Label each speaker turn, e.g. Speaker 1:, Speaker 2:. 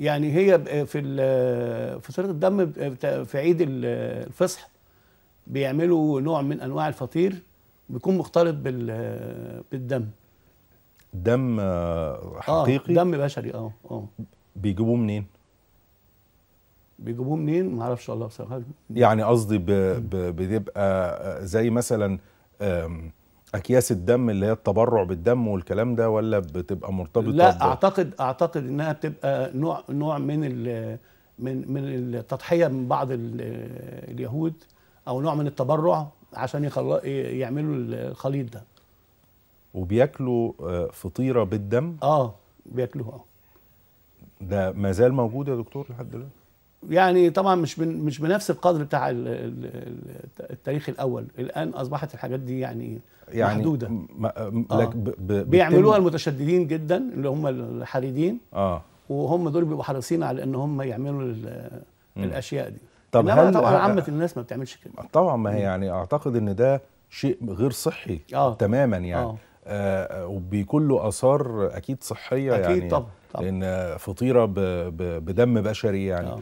Speaker 1: يعني هي في فطيره الدم في عيد ال- الفصح بيعملوا نوع من أنواع الفطير بيكون مختلط بال- بالدم.
Speaker 2: دم آه، حقيقي؟
Speaker 1: آه دم بشري آه آه.
Speaker 2: بيجيبوه منين؟
Speaker 1: بيجيبوه منين؟ ما أعرفش والله بصراحة.
Speaker 2: يعني قصدي ب- ب- بتبقى زي مثلا أكياس الدم اللي هي التبرع بالدم والكلام ده ولا بتبقى مرتبطة ب-
Speaker 1: لا أعتقد أعتقد إنها بتبقى نوع نوع من ال من من التضحية من بعض ال- اليهود أو نوع من التبرع عشان يخل- يعملوا الخليط ده.
Speaker 2: وبياكلوا آه، فطيرة بالدم؟
Speaker 1: آه بياكلوها. آه
Speaker 2: ده ما زال موجود يا دكتور لحد دلوقتي؟
Speaker 1: يعني طبعا مش بن مش بنفس القدر بتاع ال- ال- التاريخ الأول. الآن أصبحت الحاجات دي يعني,
Speaker 2: يعني
Speaker 1: محدودة.
Speaker 2: م-
Speaker 1: آه.
Speaker 2: ب-
Speaker 1: بيعملوها المتشددين جدا اللي هم الحريدين.
Speaker 2: آه.
Speaker 1: وهم دول بيبقوا حريصين على إن هم يعملوا. الأشياء دي.
Speaker 2: طب هل-
Speaker 1: طبعا عامة الناس ما بتعملش كده.
Speaker 2: طبعا ما هي يعني أعتقد إن ده شيء غير صحي
Speaker 1: آه.
Speaker 2: تماما يعني.
Speaker 1: آه.
Speaker 2: آه وبيكون له آثار أكيد صحية
Speaker 1: أكيد
Speaker 2: يعني.
Speaker 1: طبعا طبعا.
Speaker 2: لأن فطيرة ب- ب- بدم بشري يعني.
Speaker 1: آه.